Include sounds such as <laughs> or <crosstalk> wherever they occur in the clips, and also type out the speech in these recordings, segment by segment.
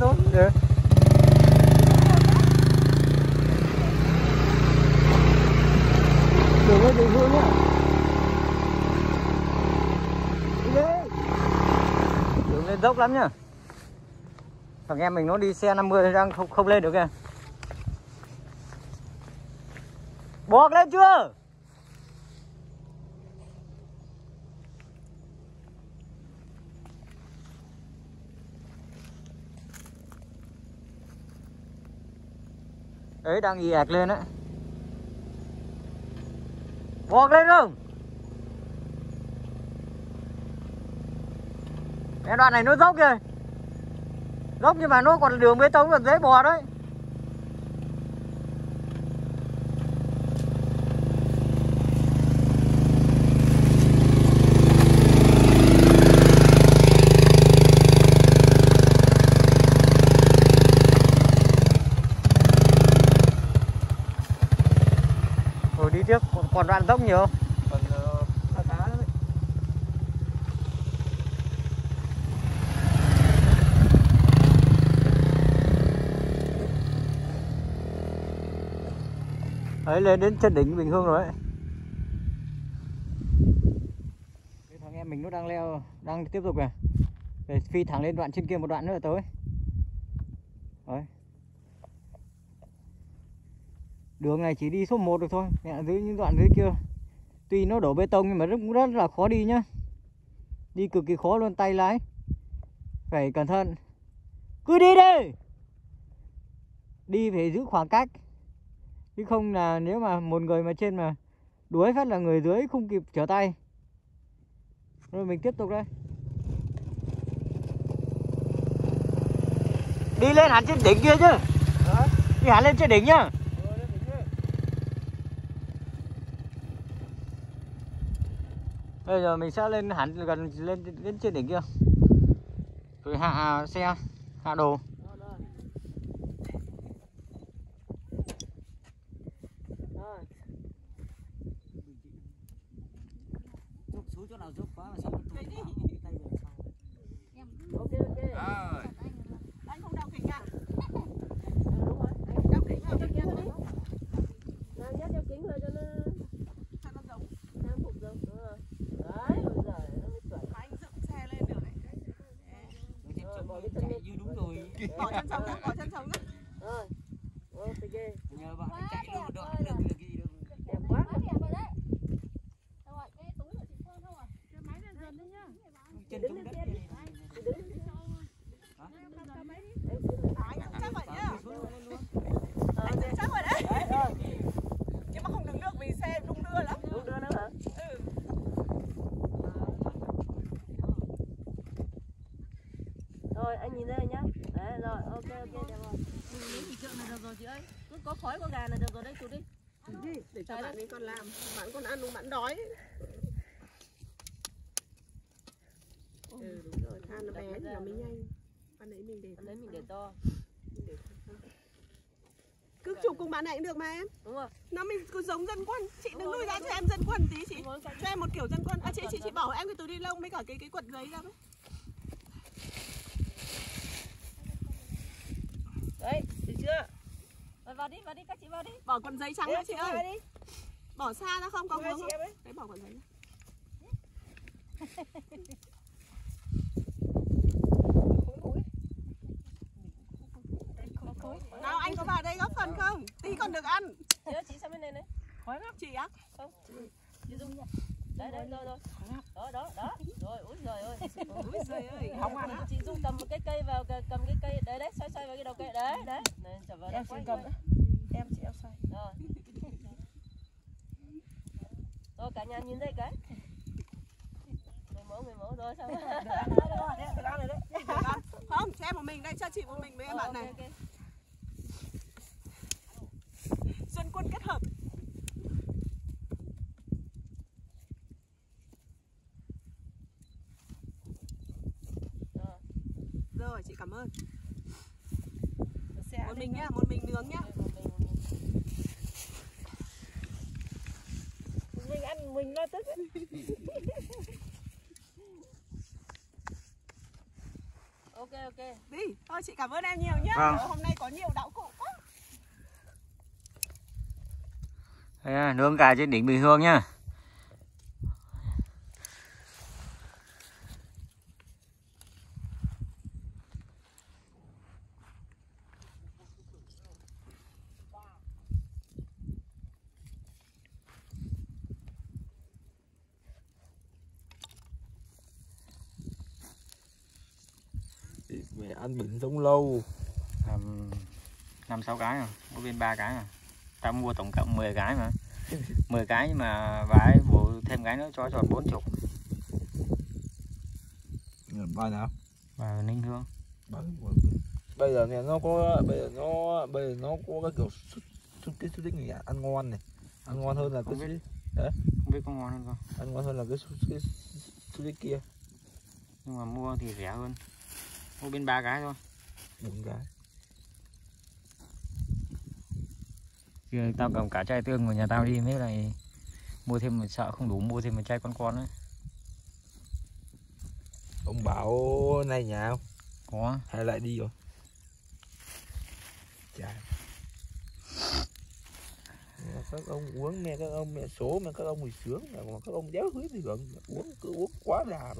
lên thôi. Ừ. đường ơi đường hương nhá. Đường lên. Dốc lắm nhá. Thằng em mình nó đi xe 50 đang không không lên được kìa. Buộc lên chưa? Ấy đang ì ạch lên đấy vọt lên không? Cái đoạn này nó dốc kìa. Dốc nhưng mà nó còn đường bê tông còn dễ bò đấy rồi đi tiếp đoạn dốc nhiều ờ, khá đấy đấy lên đến chân đỉnh Bình Hương rồi đấy Cái thằng em mình nó đang leo đang tiếp tục kìa phi thẳng lên đoạn trên kia một đoạn nữa là tới. Đấy đường này chỉ đi số 1 được thôi mẹ dưới những đoạn dưới kia. Tuy nó đổ bê tông nhưng mà rất cũng rất là khó đi nhá. Đi cực kỳ khó luôn tay lái. Phải cẩn thận. Cứ đi đi! Đi phải giữ khoảng cách. Chứ không là nếu mà một người mà trên mà đuối phát là người dưới không kịp trở tay. Rồi mình tiếp tục đây. Đi lên hẳn trên đỉnh kia chứ. Đi hẳn lên trên đỉnh nhá Ờ, lên đỉnh nhá bây giờ mình sẽ lên hẳn gần, lên lên trên đỉnh kia. Rồi hạ à, xe, hạ đồ. 往前冲呢往前冲呢 cho bạn ấy còn làm. Bạn còn ăn đúng bạn đói. Ừ đúng rồi. than nó bé thì nó mới nhanh. Bạn ấy mình để đấy mình để to. Cứ chụp cùng bạn này cũng được mà em. Đúng rồi. Nó mình cứ giống dân quân. Chị Đúng đừng lui ra cho em dân quân tí chị. Rồi, cho em một kiểu dân quân. À chị chị chị đó. bảo em cái túi ni lông với cả cái cái quần giấy ra với đấy được chưa? Vào đi vào đi các chị vào đi. Bỏ quần giấy trắng ra chị ơi. đi bỏ xa ra không có hướng chị không? đấy bỏ quần giấy ra. nào anh có vào đây góp phần không? Tí còn được ăn. Chị sang bên này này. Khói lắm. Chị á? Không. Chị dung đấy đấy rồi rồi. Đó đó đó. Rồi úi giời ơi. Úi giời ơi không ăn. á chị dung cầm một cái cây vào cầm cái cây. Đấy đấy xoay xoay vào cái đầu cây đấy. Đấy này trở vào em xin cầm em chị em xoay. Rồi rồi cả nhà nhìn đây cái. Người mẫu người mẫu rồi ăn <laughs> không cho em một mình đây cho chị một mình với em bạn này. Ok, ok. dân quân kết hợp. Rồi. rồi chị cảm ơn. Một mình nhá một mình nướng nhá Một mình, một mình. mình ăn mình lo tức <laughs> ok ok đi thôi chị cảm ơn em nhiều nhá Vâng. hôm nay có nhiều đạo cụ quá Đây là nướng gà trên đỉnh Bình Hương nhá. Mẹ ăn bình sống lâu Làm năm sáu cái rồi, mỗi bên ba cái rồi. Tao mua tổng cộng 10 cái mà. <laughs> 10 cái nhưng mà bà ấy bổ thêm cái nữa cho tròn 40. ba nào Và Ninh Hương. bây giờ này nó có bây giờ nó bây giờ nó có cái kiểu xuất xuất cái xuất này ăn ngon này ăn ngon hơn là cái biết. xuất- Không biết có ngon hơn không? ăn ngon hơn là cái cái xuất kia Nhưng mà mua thì rẻ hơn. Mua bên ba cái thôi. bốn cái Chứ tao cầm cả chai tương của nhà tao đi mới lại mua thêm một sợ không đủ mua thêm một chai con con nữa. ông bảo này nhà không Có. hay lại đi rồi chà Mẹ các ông uống mẹ các ông mẹ số mẹ các ông thì sướng mà các ông đéo hứa thì hưởng uống cứ uống quá đà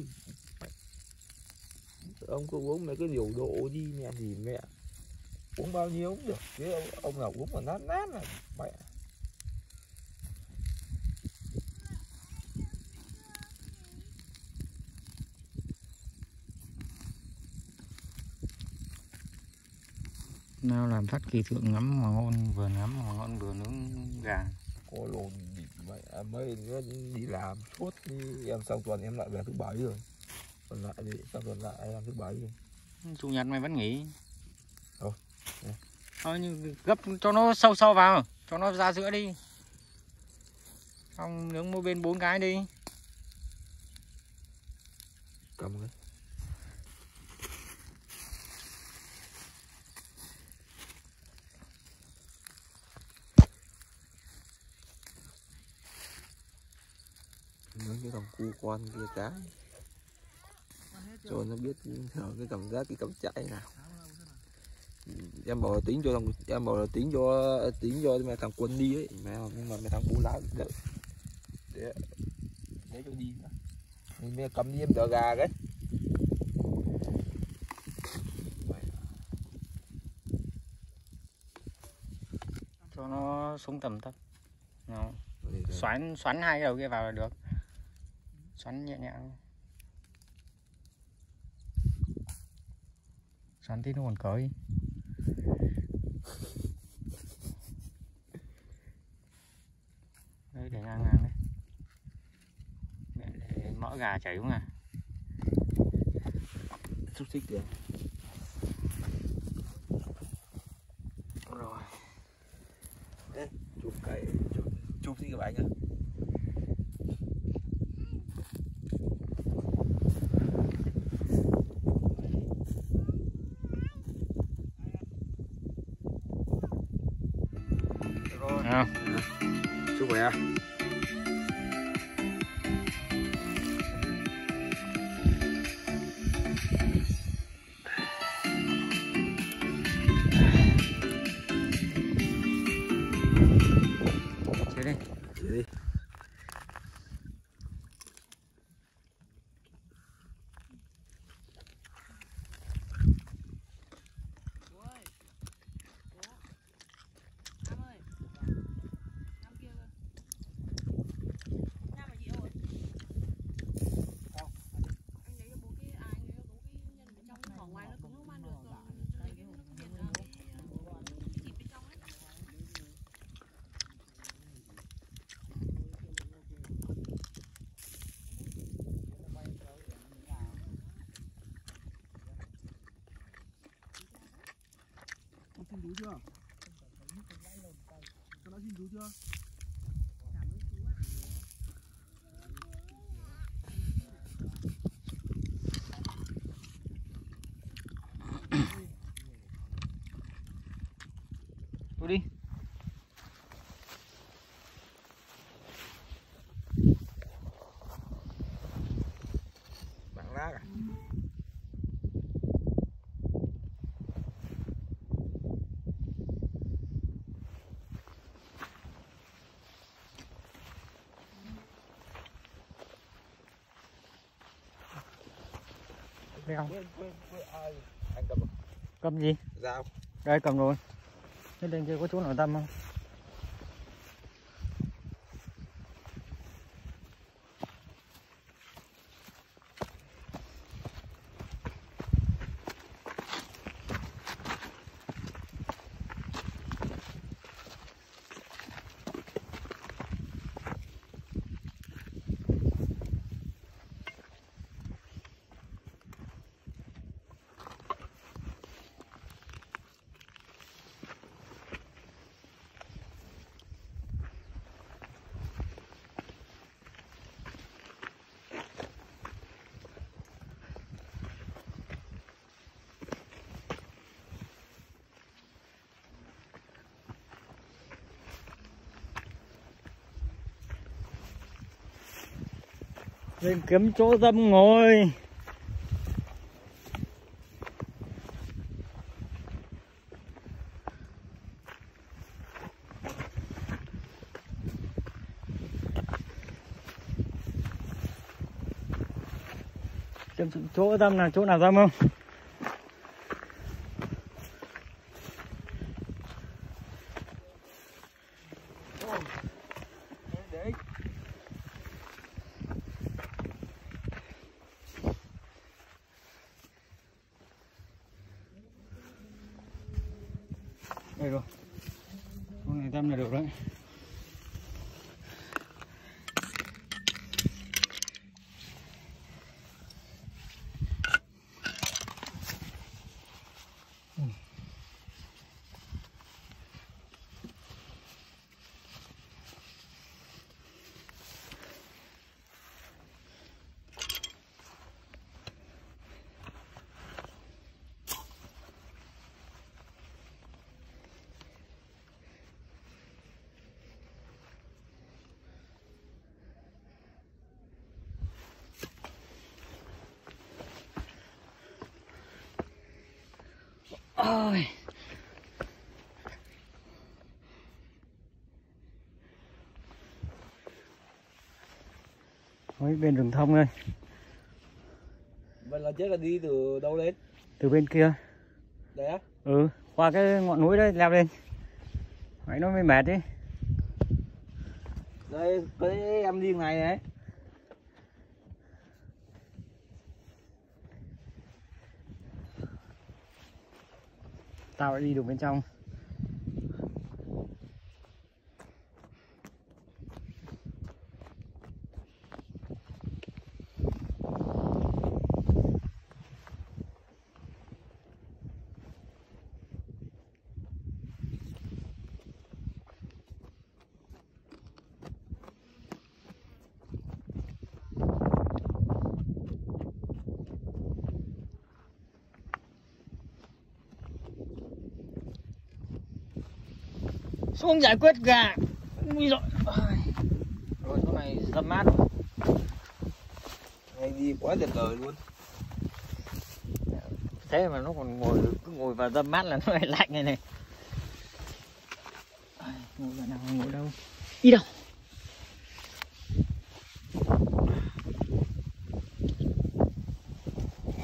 gì Các ông cứ uống mấy cái điều độ đi mẹ thì mẹ. Uống bao nhiêu cũng được chứ ông, ông nào uống mà nát nát là mẹ. Nào làm phát kỳ thượng ngắm mà ngon vừa ngắm mà ngon vừa nướng gà. có lồn bị mẹ nữa đi làm suốt đi em sau tuần em lại về thứ bảy rồi còn lại thì sau tuần lại làm thứ bảy Chủ nhật mày vẫn nghỉ. Thôi. Thôi như gấp cho nó sâu sâu vào, cho nó ra giữa đi. Xong nướng mỗi bên bốn cái đi. cầm cái mấy cái thằng cu con kia cái cho nó biết <laughs> cái cảm giác cái cắm chạy nào em bảo là tính cho thằng em bảo là tính cho tính cho mẹ thằng quân đi ấy mẹ nhưng mà mẹ thằng bố lá đợi để để cho đi mình mẹ cầm đi em đỡ gà cái Cho nó xuống tầm thấp. Xoắn xoắn hai đầu kia vào là được. Xoắn nhẹ nhàng. Sẵn tí nó còn cởi. Đấy để ngang ngang đấy. Để, để mỡ gà chảy không à. xúc xích kìa Rồi. đấy chụp cái chụp chụp gì các bạn nhá thế đi. Chị đi Nam ơi Nam kia cơ Nam là gì ơi Anh lấy cho bố cái à, anh lấy cho bố cái nhân bên trong vỏ ngoài nó cứng không ăn được rồi lấy cái nước biển à, cái cái thịt bên trong ấy xin đủ chưa cho nó xin đủ chưa ai? Anh cầm gì? Dao đây cầm rồi. Thế bên kia có chỗ nào tâm không lên kiếm chỗ dâm ngồi. Kiếm chỗ dâm là chỗ nào dâm không để đây rồi. Con này tâm là được đấy. Ôi. Ôi, bên rừng thông đây vậy là chết là đi từ đâu lên từ bên kia. Đây á? Ừ qua cái ngọn núi đấy leo lên. Vậy nó mới mệt đi. Đây cái em đi này này tao đã đi được bên trong. Xuống giải quyết gà. Ui dồi ôi. rồi chỗ này dâm mát rồi. Ngày đi quá tuyệt vời luôn. Thế mà nó còn ngồi cứ ngồi vào dâm mát là nó lại lạnh này này. Ai, ngồi vào nào ngồi đâu? Đi đâu?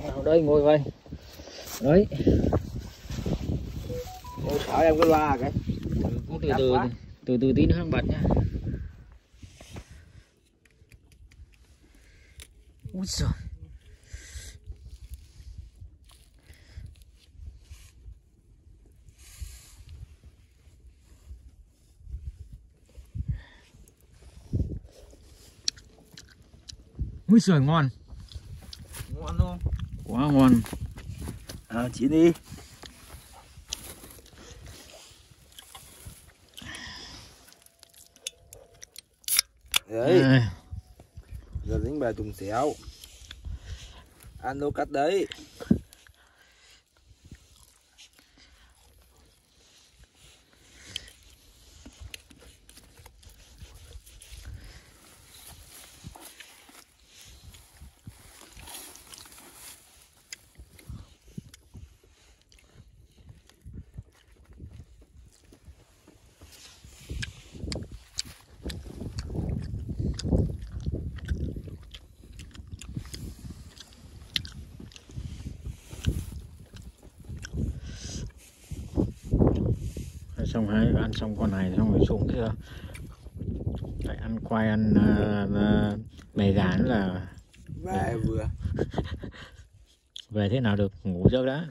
Vào đây ngồi vậy. Đấy. Ôi, sợ em cái loa kìa từ từ từ từ tí nữa bật nha ui giời. Ui giời ngon. Ngon không? Quá ngon. À chị đi đấy. À, giờ dính bài trùng xéo ăn đâu cắt đấy xong hai ăn xong con này xong rồi xuống kia. Lại ăn quay ăn uh, uh, mề gà nữa là về vừa. <laughs> Về thế nào được ngủ giấc đã.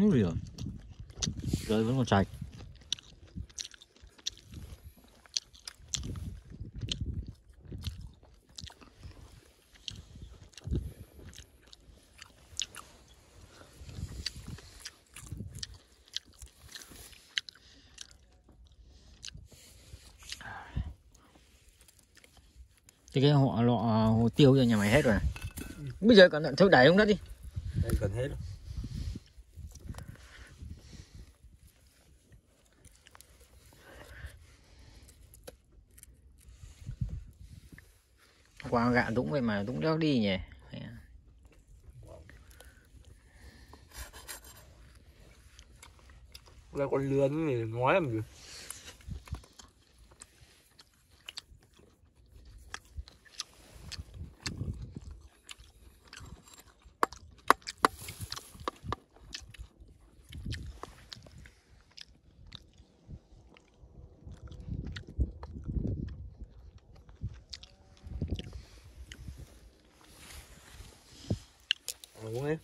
Úi giời. Rơi vẫn còn sạch Thì cái họ lọ hồ tiêu cho nhà mày hết rồi. Bây giờ cẩn thận thôi đẩy xuống đất đi đây cần hết rồi. qua gạ Dũng vậy mà Dũng đéo đi nhỉ là con lươn này nói làm gì Đúng ấy.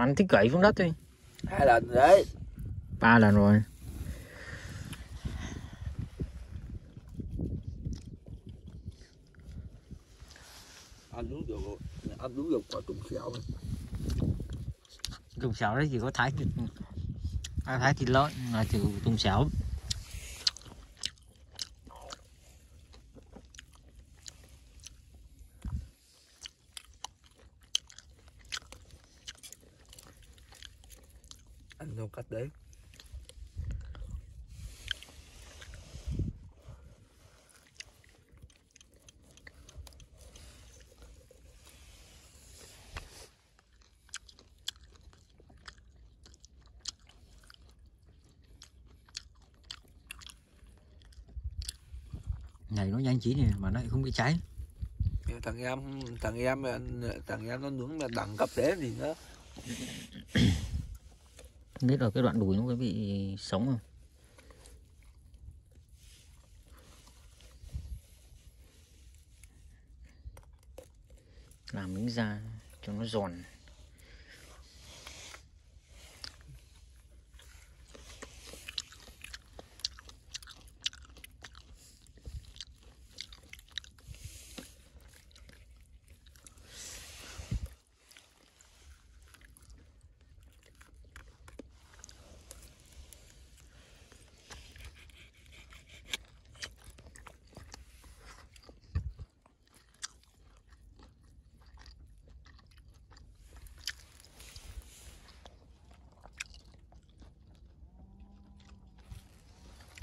Toàn thích gãy xuống đất thôi hai lần đấy. Ba lần rồi. Ăn đúng được ăn đúng được quả trùng xẻo này. tùng xẻo đấy chỉ có thái thịt. À, thái thịt lợn là trừ tùng xẻo ăn theo cách đấy. Này nó nhanh chín này mà nó lại không bị cháy. Thằng em thằng em thằng em nó nướng mà đẳng cấp thế thì nó không biết là cái đoạn đùi nó có bị sống không? Làm miếng da cho nó giòn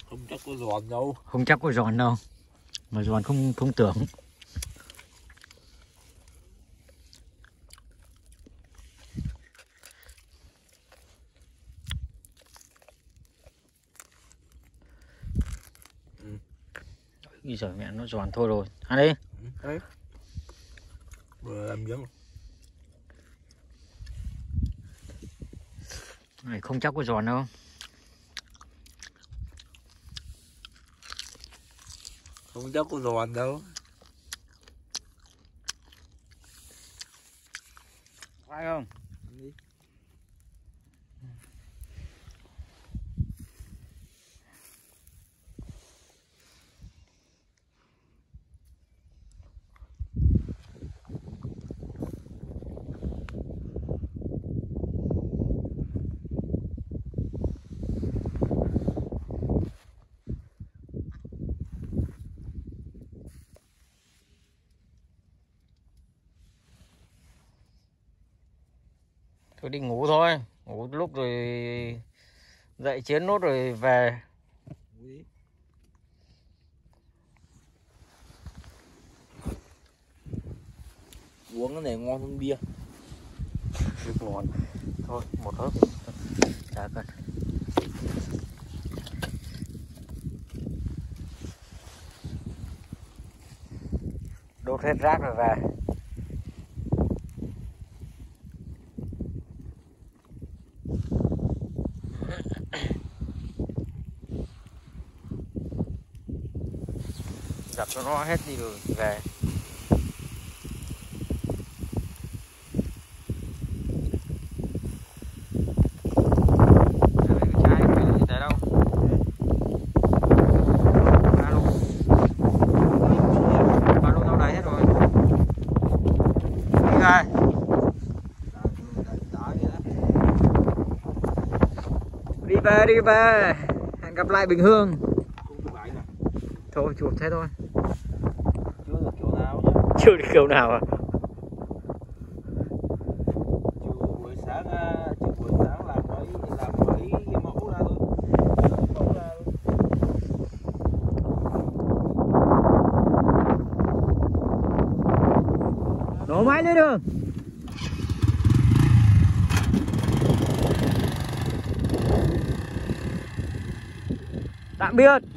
không chắc có giòn đâu không chắc có giòn đâu mà giòn không không tưởng. Ừ. Ui giời mẹ nó giòn thôi rồi. Ăn đi đấy. Vừa làm giống này không chắc có giòn đâu không chắc có giòn đâu. Phải không? Thôi đi ngủ thôi. Ngủ lúc rồi dậy chiến nốt rồi về. Uống cái này ngon hơn bia ngon. Thôi một hớp. Chả cần. Đốt hết rác rồi về cho nó hết đi rồi về. Đi về, đi về. Hẹn gặp lại Bình Hương. Thôi, chụp thế thôi. Ra thôi mẫu ra thôi Nổ máy lên đường. Tạm biệt.